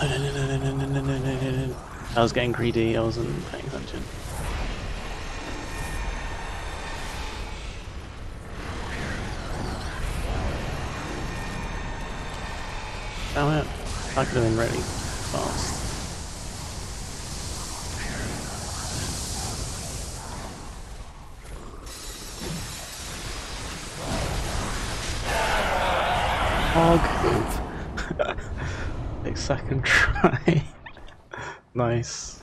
No, no, no, no, no, no, no, no, no, no. I was getting greedy, I wasn't paying attention. Oh, Damn it. I could have been really fast. Hog. Second try. nice.